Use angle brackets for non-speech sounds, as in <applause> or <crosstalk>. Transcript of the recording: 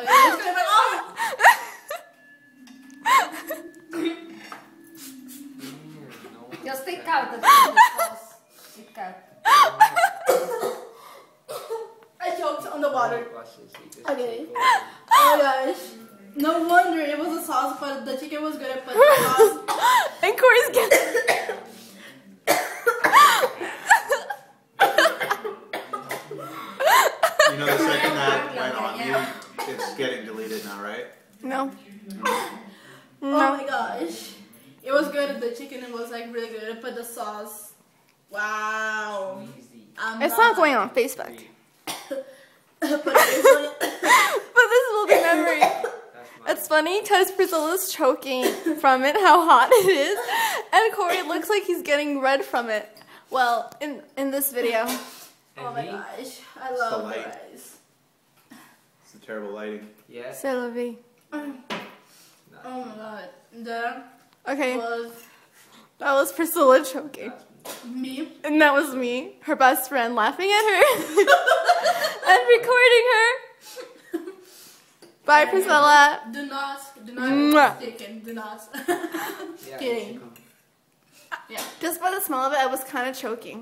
Okay, it's gonna be oh. Just stick out the sauce. Stick out. I choked on the water. Okay. Okay. Oh gosh. No wonder it was a sauce, but the chicken was good, but the sauce. <laughs> and Korey's getting. <coughs> You know, the second that went on mute, it's getting deleted now, right? No. Oh my gosh. It was good. The chicken was like really good, but the sauce. Wow. I'm It's not going on Facebook. <laughs> but it's <laughs> But this will be memory. <laughs> It's funny because Priscilla's choking from it, how hot it is, and Korey looks like he's getting red from it. Well, in in this video, Oh my gosh. I love light. fries. It's the terrible lighting. Yes. c'est la vie. Oh my god. That Okay, was that was Priscilla choking, me. and that was me, her best friend, laughing at her <laughs> and recording her. Bye, Priscilla. Do not, do not Mwah. eat. Do not. Yeah, Kidding. yeah. Just by the smell of it, I was kind of choking.